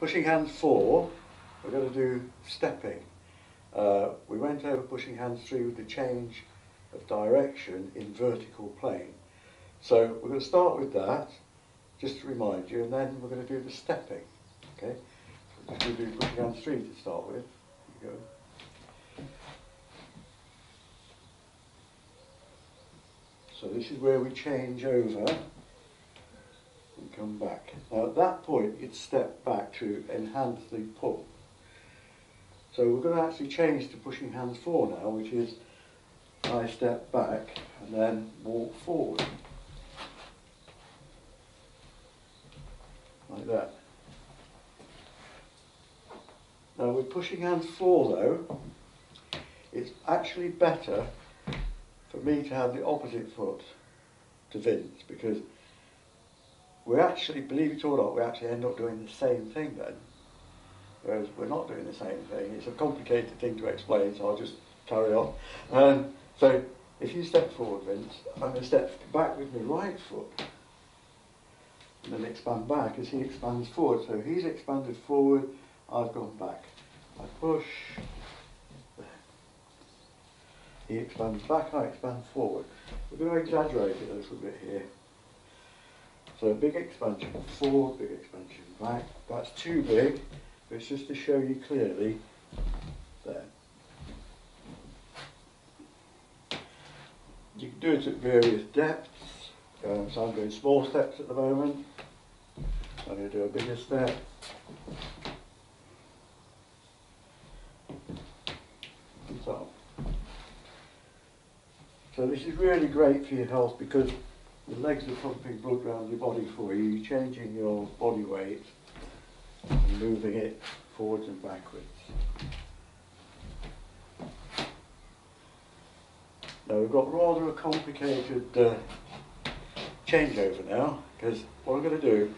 Pushing hands four, we're going to do stepping. Uh, we went over pushing hands three with the change of direction in vertical plane. So we're going to start with that, just to remind you, and then we're going to do the stepping. Okay? So just going to do pushing hands three to start with. Here you go. So this is where we change over come back. Now at that point you'd step back to enhance the pull. So we're going to actually change to pushing hands four now, which is I step back and then walk forward. Like that. Now with pushing hands four though, it's actually better for me to have the opposite foot to Vince because we actually, believe it or not, we actually end up doing the same thing then. Whereas we're not doing the same thing. It's a complicated thing to explain, so I'll just carry on. Um, so if you step forward, Vince, I'm going to step back with my right foot and then expand back as he expands forward. So he's expanded forward, I've gone back. I push, he expands back, I expand forward. We're going to exaggerate it a little bit here. So big expansion forward, big expansion back. That's too big, but it's just to show you clearly there. You can do it at various depths. Um, so I'm doing small steps at the moment. I'm going to do a bigger step. So. So this is really great for your health because the legs are pumping blood around your body for you. You're changing your body weight and moving it forwards and backwards. Now we've got rather a complicated uh, changeover now because what I'm going to do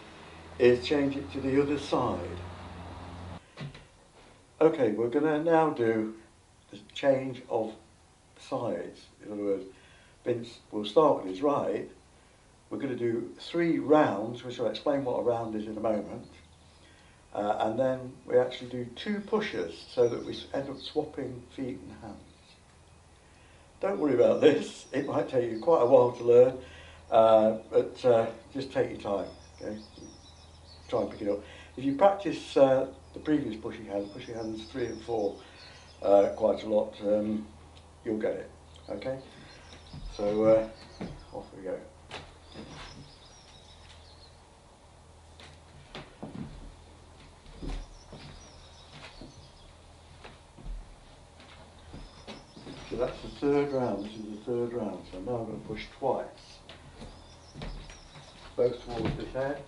is change it to the other side. Okay, we're going to now do the change of sides. In other words, Vince will start with his right. We're going to do three rounds, which I'll explain what a round is in a moment. Uh, and then we actually do two pushes so that we end up swapping feet and hands. Don't worry about this, it might take you quite a while to learn, uh, but uh, just take your time, okay? Try and pick it up. If you practice uh, the previous pushing hands, pushing hands three and four, uh, quite a lot, um, you'll get it. Okay? So uh, off we go. So that's the third round, this is the third round, so now I'm going to push twice. Both towards this head.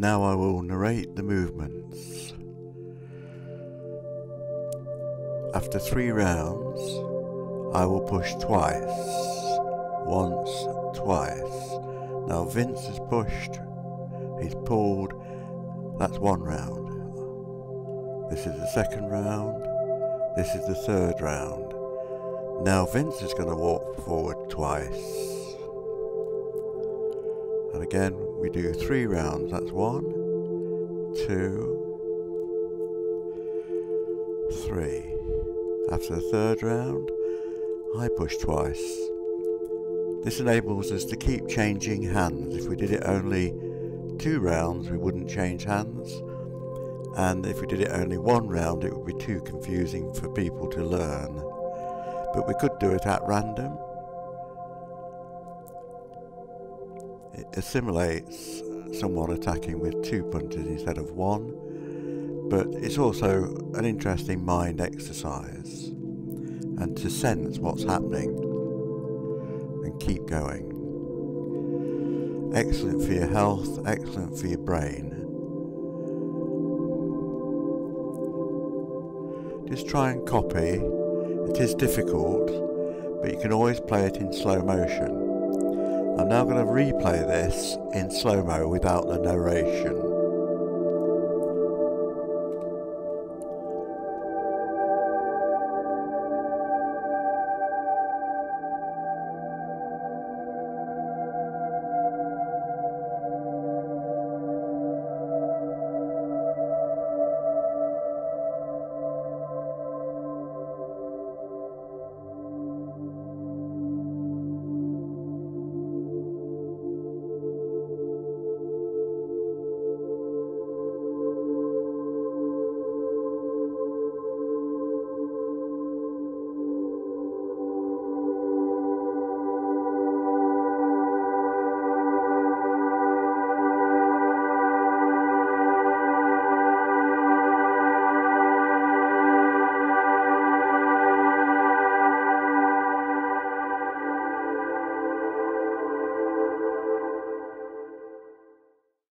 Now I will narrate the movements. After three rounds, I will push twice. Once, twice. Now Vince has pushed, he's pulled, that's one round. This is the second round, this is the third round. Now Vince is going to walk forward twice. And again, we do three rounds. That's one, two, three. After the third round, I push twice. This enables us to keep changing hands. If we did it only two rounds, we wouldn't change hands. And if we did it only one round, it would be too confusing for people to learn. But we could do it at random It assimilates someone attacking with two punches instead of one, but it's also an interesting mind exercise and to sense what's happening and keep going. Excellent for your health, excellent for your brain. Just try and copy. It is difficult, but you can always play it in slow motion. Now going to replay this in slow-mo without the narration.